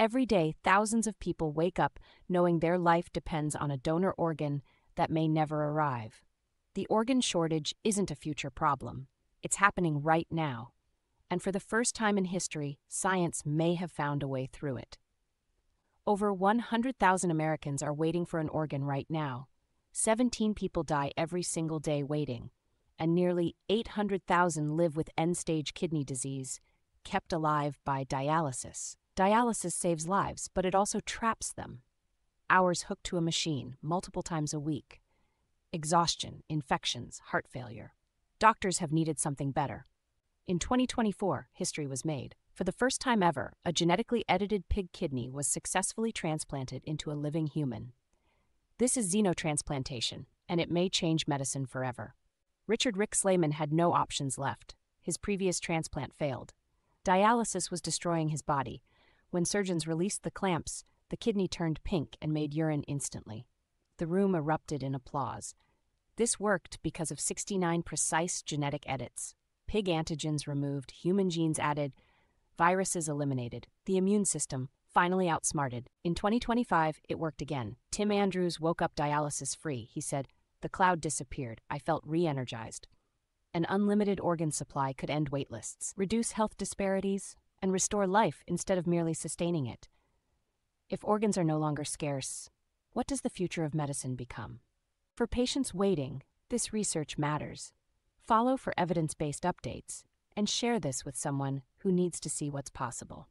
Every day, thousands of people wake up knowing their life depends on a donor organ that may never arrive. The organ shortage isn't a future problem, it's happening right now. And for the first time in history, science may have found a way through it. Over 100,000 Americans are waiting for an organ right now. 17 people die every single day waiting, and nearly 800,000 live with end stage kidney disease, kept alive by dialysis. Dialysis saves lives, but it also traps them. Hours hooked to a machine, multiple times a week. Exhaustion, infections, heart failure. Doctors have needed something better. In 2024, history was made. For the first time ever, a genetically edited pig kidney was successfully transplanted into a living human. This is xenotransplantation, and it may change medicine forever. Richard Rick Slayman had no options left. His previous transplant failed. Dialysis was destroying his body. When surgeons released the clamps, the kidney turned pink and made urine instantly. The room erupted in applause. This worked because of 69 precise genetic edits. Pig antigens removed, human genes added, viruses eliminated, the immune system finally outsmarted. In 2025, it worked again. Tim Andrews woke up dialysis free. He said, The cloud disappeared. I felt re energized. An unlimited organ supply could end waitlists, reduce health disparities, and restore life instead of merely sustaining it. If organs are no longer scarce, what does the future of medicine become? For patients waiting, this research matters. Follow for evidence based updates and share this with someone who needs to see what's possible.